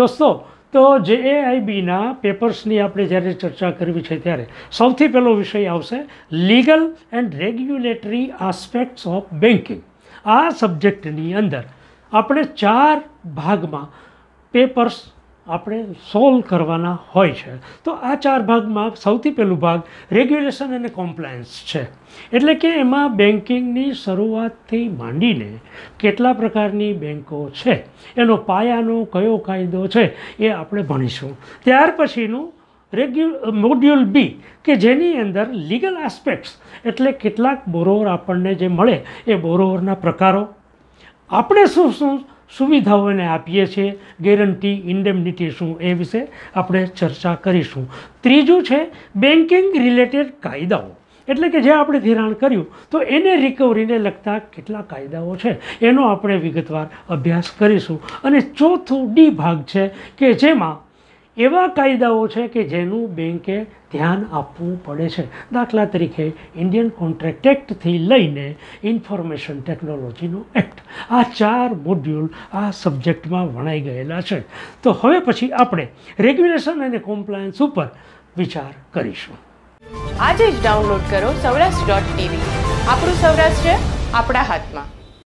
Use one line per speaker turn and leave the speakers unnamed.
દોસ્તો, તો જે એઆઈબીના પેપર્સની આપણે જ્યારે ચર્ચા કરવી છે ત્યારે સૌથી પહેલો વિષય આવશે legal and regulatory aspects of banking આ સબ્જેક્ટની અંદર આપણે ચાર ભાગમાં પેપર્સ આપણે સોલ્વ કરવાના હોય છે. તો આ ચાર ભાગમાં સૌથી પહેલું ભાગ રેગ્યુલેશન અને કોમ્પ્લાયન્સ છે. એટલે કે એમાં બેન્કિંગની શરૂઆતથી માંડીને કેટલા પ્રકારની બેન્કો છે, એનો પાયાનો કયો કાયદો છે, એ આપણે ભણીશું. ત્યાર પછીનું રેગ્યુ મોડ્યુલ બી કે જેની અંદર લીગલ આસ્પેક્ટ્સ એટલે કેટલાક બોરોવર આપણને જે મળે એ બોરોવરના પ્રકારો. આપણે શું શું સુવિધાઓને આપીએ છીએ, ગેરંટી ઇન્ડેમનિટી શું એ વિશે આપણે ચર્ચા કરીશું. ત્રીજું છે બેન્કિંગ રિલેટેડ કાયદાઓ. એટલે કે જે આપણે ધિરાણ કર્યું, તો એને રિકવરીને લગતા કેટલા કાયદાઓ છે? એનો આપણે વિગતવાર અભ્યાસ કરીશું. અને ચોથું ડી ભાગ છે કે જેમાં એવા કાયદાઓ છે કે જેનું બેન્કે ધ્યાન આપવું પડે છે. દાખલા તરીકે ઇન્ડિયન કોન્ટ્રાક્ટ એક્ટથી લઈને ઇન્ફોર્મેશન ટેકનોલોજીનો એક્ટ આ ચાર મોડ્યુલ આ સબ્જેક્ટમાં વણાઈ ગયેલા છે. તો હવે પછી આપણે રેગ્યુલેશન અને કોમ્પ્લાયન્સ ઉપર વિચાર કરીશું.
આજે જ ડાઉનલોડ કરો સૌરાષ્ટ્ર ડોટ ટીવી આપણું સૌરાષ્ટ્ર આપણા હાથમાં.